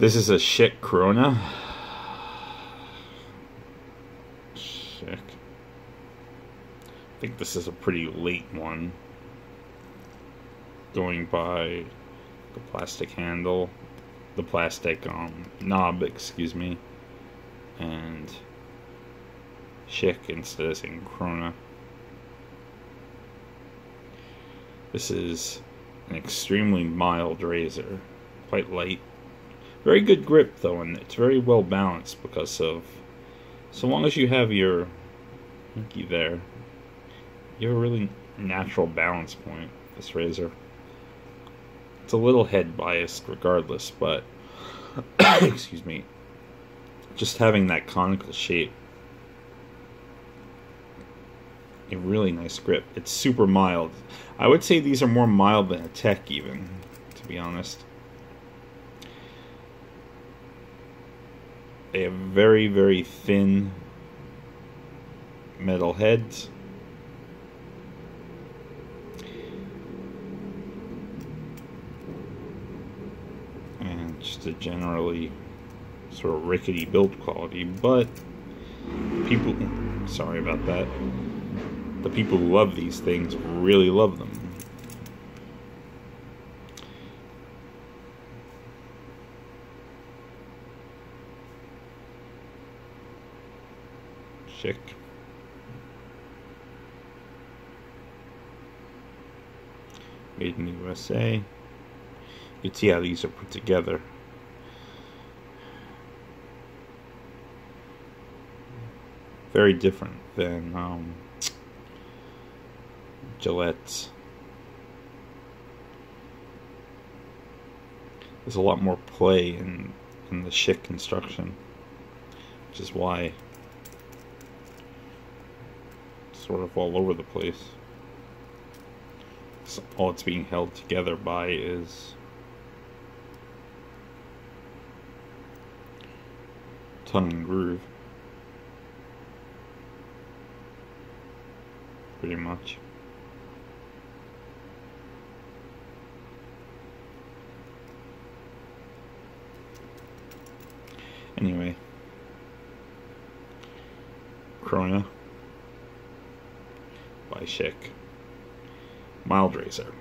This is a Schick Krona. Schick. I think this is a pretty late one. Going by the plastic handle, the plastic um, knob, excuse me, and Schick instead of saying Krona. This is an extremely mild razor, quite light. Very good grip though, and it's very well balanced because of, so long as you have your pinky there, you have a really natural balance point, this razor. It's a little head biased regardless, but, excuse me, just having that conical shape a really nice grip. It's super mild. I would say these are more mild than a Tech even, to be honest. They have very, very thin metal heads. And just a generally sort of rickety build quality, but people, sorry about that the people who love these things really love them. Schick. Made in the USA. You can see how these are put together. Very different than um, Gillette. There's a lot more play in, in the Schick construction, which is why it's sort of all over the place. So all it's being held together by is tongue and groove. Pretty much. Anyway. Krona. By Schick. Mild Razor.